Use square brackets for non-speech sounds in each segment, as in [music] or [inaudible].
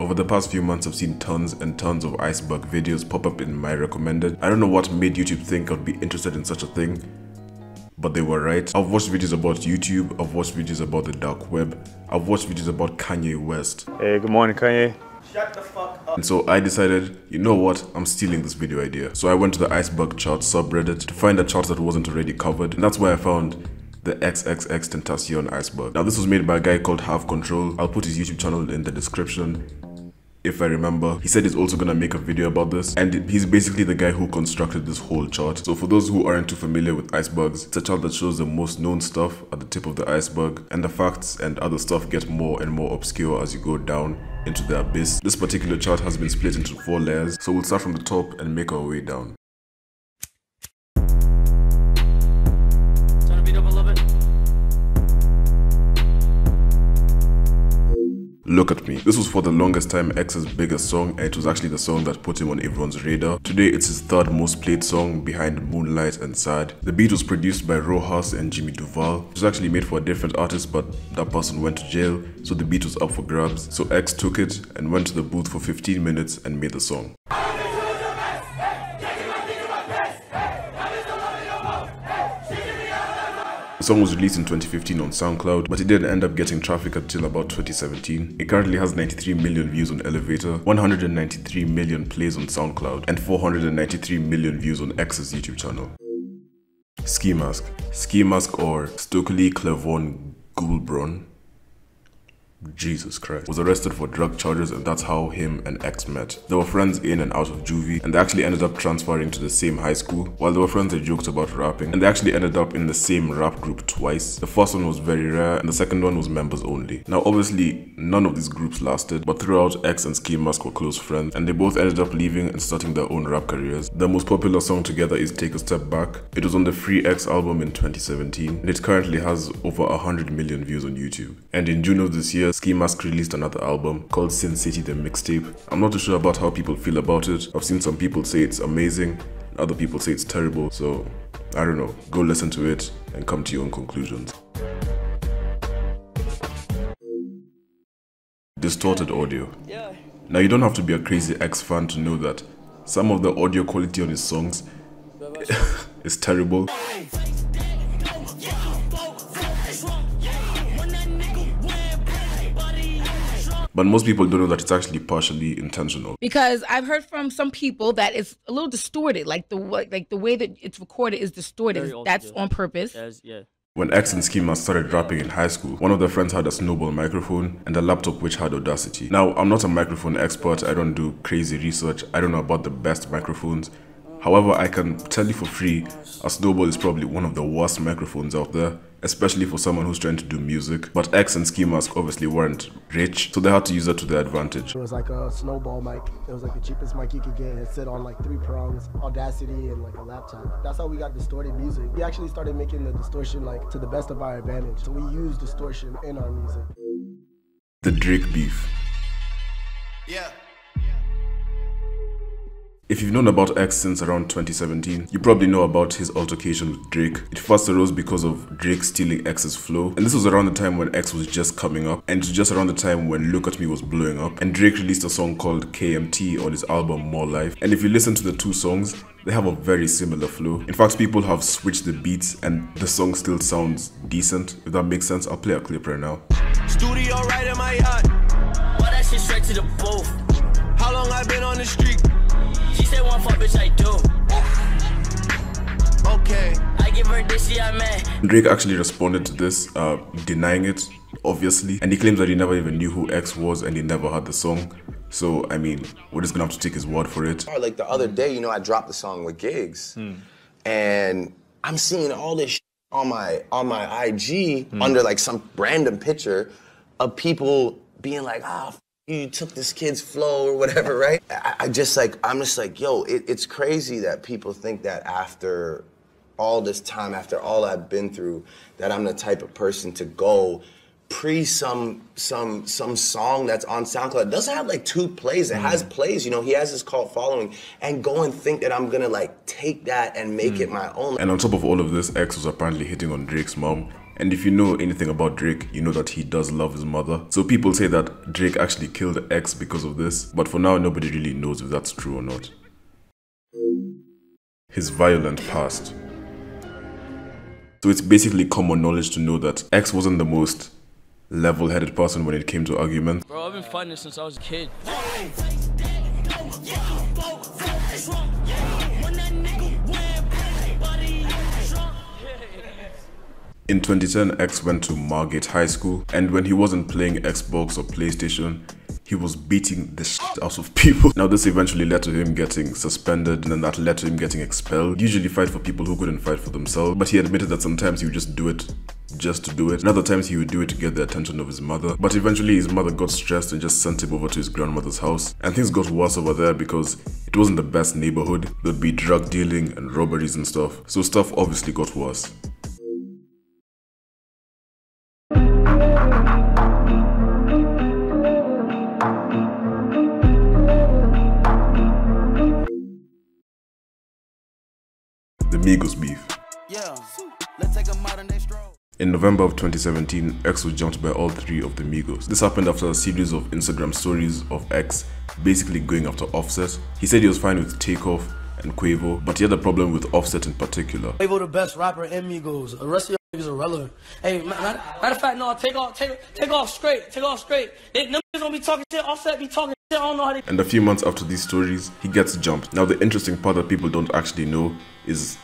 Over the past few months, I've seen tons and tons of iceberg videos pop up in my recommended. I don't know what made YouTube think I'd be interested in such a thing, but they were right. I've watched videos about YouTube, I've watched videos about the dark web, I've watched videos about Kanye West. Hey, good morning, Kanye. Shut the fuck up. And so I decided, you know what, I'm stealing this video idea. So I went to the iceberg chart subreddit to find a chart that wasn't already covered, and that's where I found the XXX Tentacion iceberg. Now this was made by a guy called Half Control. I'll put his YouTube channel in the description if I remember. He said he's also gonna make a video about this and he's basically the guy who constructed this whole chart. So for those who aren't too familiar with icebergs, it's a chart that shows the most known stuff at the tip of the iceberg and the facts and other stuff get more and more obscure as you go down into the abyss. This particular chart has been split into four layers, so we'll start from the top and make our way down. Look at Me. This was for the longest time X's biggest song and it was actually the song that put him on everyone's radar. Today it's his third most played song behind Moonlight and Sad. The beat was produced by Rojas and Jimmy Duval. It was actually made for a different artist but that person went to jail so the beat was up for grabs. So X took it and went to the booth for 15 minutes and made the song. The song was released in 2015 on SoundCloud, but it didn't end up getting traffic until about 2017. It currently has 93 million views on Elevator, 193 million plays on SoundCloud, and 493 million views on X's YouTube channel. Ski Mask. Ski Mask or Stokeley Clevon Goulbourne Jesus Christ, was arrested for drug charges and that's how him and X met. They were friends in and out of juvie and they actually ended up transferring to the same high school. While they were friends they joked about rapping and they actually ended up in the same rap group twice. The first one was very rare and the second one was members only. Now obviously none of these groups lasted but throughout X and Ski Mask were close friends and they both ended up leaving and starting their own rap careers. Their most popular song together is Take a Step Back. It was on the Free X album in 2017 and it currently has over 100 million views on YouTube. And in June of this year Ski Mask released another album called Sin City the Mixtape. I'm not too sure about how people feel about it. I've seen some people say it's amazing, other people say it's terrible, so I don't know. Go listen to it and come to your own conclusions. Distorted audio. Now you don't have to be a crazy X fan to know that some of the audio quality on his songs [laughs] is terrible. But most people don't know that it's actually partially intentional. because I've heard from some people that it's a little distorted, like the like the way that it's recorded is distorted. That's altogether. on purpose. Yes, yeah. When X and Ski Mask started rapping in high school, one of their friends had a snowball microphone and a laptop which had Audacity. Now, I'm not a microphone expert, I don't do crazy research, I don't know about the best microphones. However, I can tell you for free, a snowball is probably one of the worst microphones out there, especially for someone who's trying to do music. But X and Ski Mask obviously weren't rich, so they had to use it to their advantage. It was like a snowball mic. It was like the cheapest mic you could get. It sit on like three prongs, Audacity, and like a laptop. That's how we got distorted music. We actually started making the distortion like to the best of our advantage. So we use distortion in our music. The Drake beef. Yeah. If you've known about X since around 2017, you probably know about his altercation with Drake. It first arose because of Drake stealing X's flow, and this was around the time when X was just coming up, and just around the time when Look At Me was blowing up, and Drake released a song called KMT on his album More Life. And if you listen to the two songs, they have a very similar flow. In fact, people have switched the beats, and the song still sounds decent. If that makes sense, I'll play a clip right now. Studio right in my yacht. Well, that shit straight to the booth. How long I been on the street? She said one fuck, bitch, I do. Okay. I give her this, yeah, man. Drake actually responded to this, uh, denying it, obviously, and he claims that he never even knew who X was and he never heard the song. So, I mean, we're just gonna have to take his word for it. Like the other day, you know, I dropped the song with Giggs, and I'm seeing all this sh- on my on my IG under like some random picture of people being like, ah, f- you took this kid's flow or whatever, [laughs] right? I, I just like I'm just like, yo, it, it's crazy that people think that after all this time, after all I've been through, that I'm the type of person to go pre some some some song that's on SoundCloud. It doesn't have like two plays. It has mm. plays. You know, he has his cult following, and go and think that I'm gonna like take that and make mm. it my own. And on top of all of this, X was apparently hitting on Drake's mom And if you know anything about Drake, you know that he does love his mother. So people say that Drake actually killed X because of this, but for now nobody really knows if that's true or not. His violent past. So it's basically common knowledge to know that X wasn't the most level-headed person when it came to arguments. Bro, I've been fighting since I was a kid. In 2010, X went to Margate High School, and when he wasn't playing Xbox or PlayStation, he was beating the shit out of people. [laughs] Now, this eventually led to him getting suspended, and then that led to him getting expelled. Usually fight for people who couldn't fight for themselves, but he admitted that sometimes he would just do it just to do it. And other times he would do it to get the attention of his mother. But eventually his mother got stressed and just sent him over to his grandmother's house. And things got worse over there because it wasn't the best neighborhood. There'd be drug dealing and robberies and stuff. So stuff obviously got worse. Migos beef. Yeah, let's take a modern day stroll. In November of 2017, X was jumped by all three of the Migos. This happened after a series of Instagram stories of X basically going after Offset. He said he was fine with Takeoff and Quavo, but he had a problem with Offset in particular. Quavo the best rapper in Migos. The rest of y'all niggas irrelevant. Hey, matter, matter of fact, no, take off, take, take off straight, take off straight. They, them niggas don't be talking shit. Offset be talking shit. I don't know how they. And a few months after these stories, he gets jumped. Now, the interesting part that people don't actually know is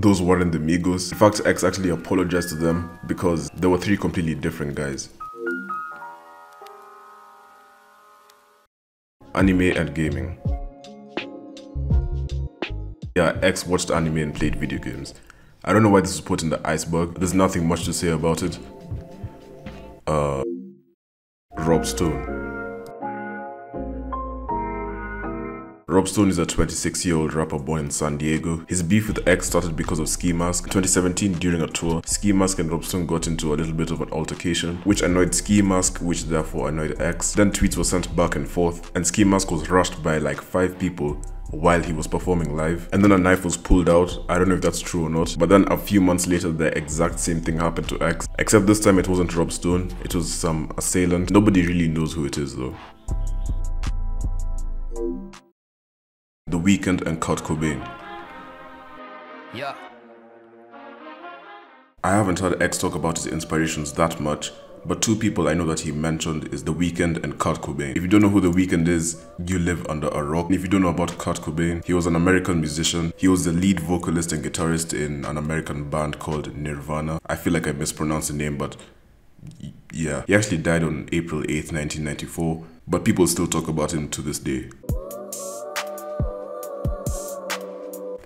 those weren't the Migos. In fact, X actually apologized to them because they were three completely different guys. Anime and gaming. Yeah, X watched anime and played video games. I don't know why this was put in the iceberg. There's nothing much to say about it. Uh, Rob Stone. Rob Stone is a 26 year old rapper born in San Diego. His beef with X started because of Ski Mask. In 2017, during a tour, Ski Mask and Rob Stone got into a little bit of an altercation, which annoyed Ski Mask, which therefore annoyed X. Then tweets were sent back and forth, and Ski Mask was rushed by like five people while he was performing live. And then a knife was pulled out. I don't know if that's true or not. But then a few months later, the exact same thing happened to X. Except this time it wasn't Rob Stone, it was some assailant. Nobody really knows who it is though. The Weeknd and Kurt Cobain. Yeah. I haven't heard X talk about his inspirations that much, but two people I know that he mentioned is The Weeknd and Kurt Cobain. If you don't know who The Weeknd is, you live under a rock. And if you don't know about Kurt Cobain, he was an American musician. He was the lead vocalist and guitarist in an American band called Nirvana. I feel like I mispronounced the name, but yeah. He actually died on April 8th, 1994, but people still talk about him to this day.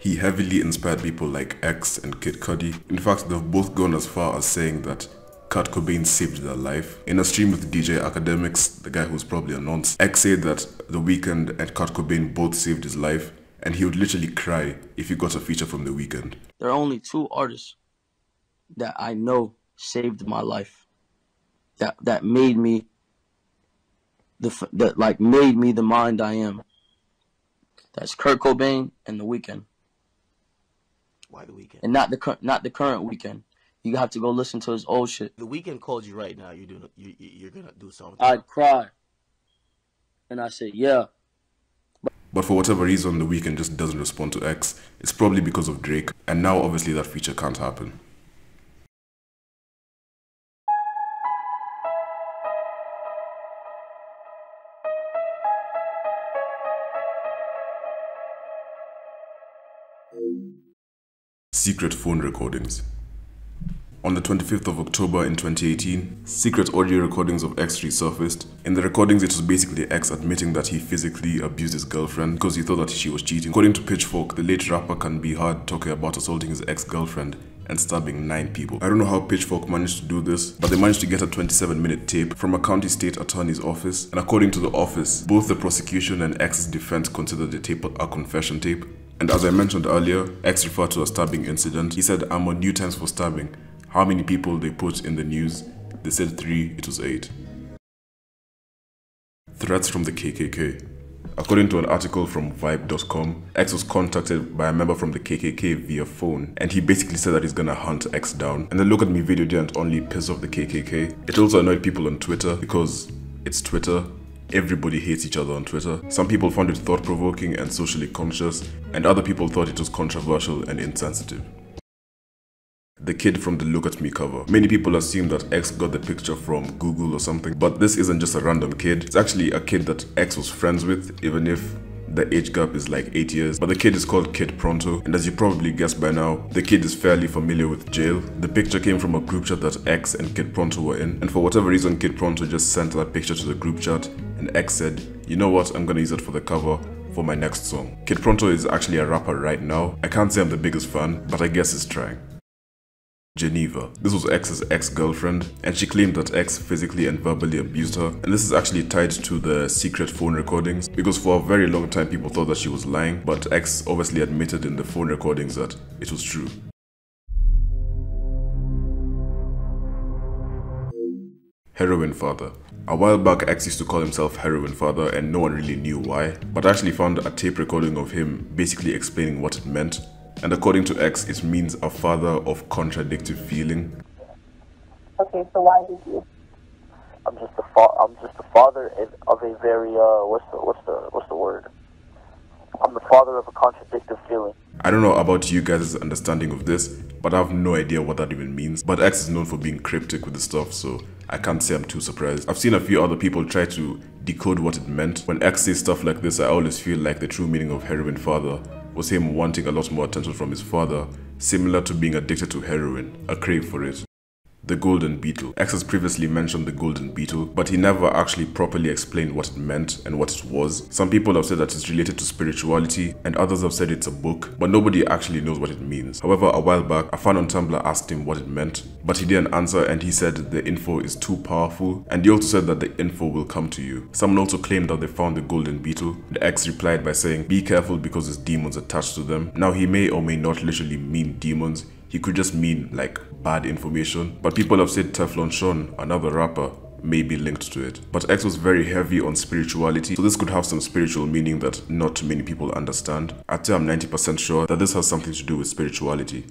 He heavily inspired people like X and Kid Cudi. In fact, they've both gone as far as saying that Kurt Cobain saved their life. In a stream with DJ Akademiks, the guy who's probably a nonce, X said that The Weeknd and Kurt Cobain both saved his life, and he would literally cry if he got a feature from The Weeknd. There are only two artists that I know saved my life. That that made me the that like made me the mind I am. That's Kurt Cobain and The Weeknd, Why the Weeknd? and not the cur- not the current Weeknd. You have to go listen to his old shit. The Weeknd called you right now. You're doing. You, you- you're gonna do something. I'd cry, and I said, "Yeah." But for whatever reason, The Weeknd just doesn't respond to X. It's probably because of Drake, and now obviously that feature can't happen. Secret phone recordings. On the 25th of October in 2018, secret audio recordings of X resurfaced. In the recordings, it was basically X admitting that he physically abused his girlfriend because he thought that she was cheating. According to Pitchfork, the late rapper can be heard talking about assaulting his ex-girlfriend and stabbing nine people. I don't know how Pitchfork managed to do this, but they managed to get a 27 minute tape from a county state attorney's office. And according to the office, both the prosecution and X's defense considered the tape a confession tape. And as I mentioned earlier, X referred to a stabbing incident. He said, I'm on new times for stabbing. How many people they put in the news? They said three, it was eight. Threats from the KKK. According to an article from Vibe.com, X was contacted by a member from the KKK via phone, and he basically said that he's gonna hunt X down. And the look at me video didn't only piss off the KKK, it also annoyed people on Twitter because it's Twitter. Everybody hates each other on Twitter. Some people found it thought provoking and socially conscious, and other people thought it was controversial and insensitive the kid from the Look At Me cover. Many people assume that X got the picture from Google or something, but this isn't just a random kid. It's actually a kid that X was friends with, even if the age gap is like 8 years. But the kid is called Kid Pronto, and as you probably guessed by now, the kid is fairly familiar with jail. The picture came from a group chat that X and Kid Pronto were in, and for whatever reason, Kid Pronto just sent that picture to the group chat, and X said, you know what, I'm gonna use it for the cover for my next song. Kid Pronto is actually a rapper right now. I can't say I'm the biggest fan, but I guess he's trying. Geneva. This was X's ex-girlfriend and she claimed that X physically and verbally abused her and this is actually tied to the secret phone recordings because for a very long time people thought that she was lying but X obviously admitted in the phone recordings that it was true. Heroin Father. A while back, X used to call himself Heroin Father and no one really knew why, but I actually found a tape recording of him basically explaining what it meant and according to X, it means a father of contradictive feeling. Okay, so why did you? I'm just a fa- I'm just the father of a very uh what's the what's the what's the word? I'm the father of a contradictive feeling. I don't know about you guys' understanding of this, but I have no idea what that even means. But X is known for being cryptic with the stuff, so I can't say I'm too surprised. I've seen a few other people try to decode what it meant. When X says stuff like this, I always feel like the true meaning of heroin father was him wanting a lot more attention from his father, similar to being addicted to heroin, a crave for it. The Golden Beetle. X has previously mentioned the Golden Beetle, but he never actually properly explained what it meant and what it was. Some people have said that it's related to spirituality, and others have said it's a book, but nobody actually knows what it means. However, a while back, a fan on Tumblr asked him what it meant, but he didn't answer and he said the info is too powerful, and he also said that the info will come to you. Someone also claimed that they found the Golden Beetle. The X replied by saying, be careful because there's demons attached to them. Now he may or may not literally mean demons, he could just mean like bad information. But people have said Teflon Sean, another rapper, may be linked to it. But X was very heavy on spirituality, so this could have some spiritual meaning that not many people understand. I'd say I'm 90% sure that this has something to do with spirituality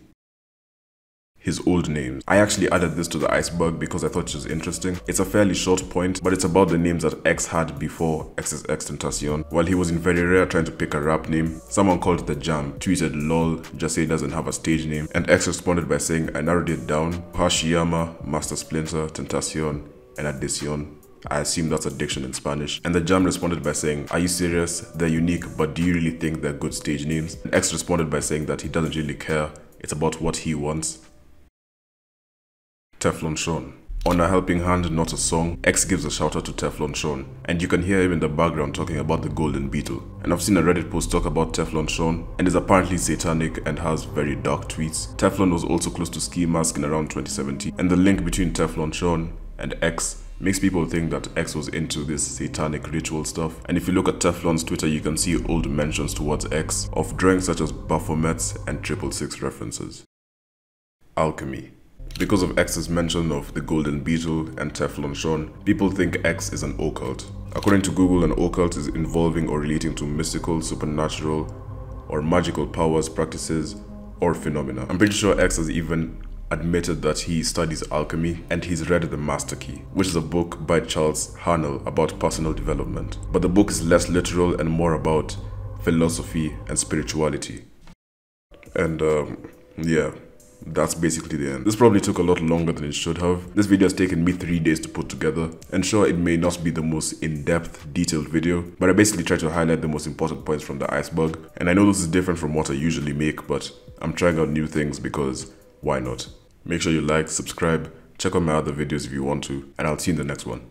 his old names. I actually added this to the iceberg because I thought it was interesting. It's a fairly short point, but it's about the names that X had before X's Tentacion. While he was in very rare trying to pick a rap name, someone called The Jam tweeted lol, just say doesn't have a stage name, and X responded by saying I narrowed it down, Hashiyama, Master Splinter, Tentacion, and Addition. I assume that's addiction in Spanish. And the Jam responded by saying, Are you serious? They're unique, but do you really think they're good stage names? And X responded by saying that he doesn't really care. It's about what he wants. Teflon Sean. On a helping hand, not a song, X gives a shout out to Teflon Sean, and you can hear him in the background talking about the Golden Beetle. And I've seen a Reddit post talk about Teflon Sean, and is apparently satanic and has very dark tweets. Teflon was also close to Ski Mask in around 2017, and the link between Teflon Sean and X makes people think that X was into this satanic ritual stuff. And if you look at Teflon's Twitter, you can see old mentions towards X of drawings such as Baphomets and Triple Six references. Alchemy. Because of X's mention of the Golden Beetle and Teflon Sean, people think X is an occult. According to Google, an occult is involving or relating to mystical, supernatural, or magical powers, practices, or phenomena. I'm pretty sure X has even admitted that he studies alchemy and he's read The Master Key, which is a book by Charles Haanel about personal development. But the book is less literal and more about philosophy and spirituality. And um, yeah, that's basically the end. This probably took a lot longer than it should have. This video has taken me 3 days to put together, and sure it may not be the most in-depth, detailed video, but I basically try to highlight the most important points from the iceberg, and I know this is different from what I usually make, but I'm trying out new things because why not? Make sure you like, subscribe, check out my other videos if you want to, and I'll see you in the next one.